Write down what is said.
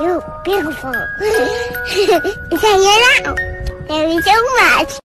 You're beautiful. Say you laugh. There is so much.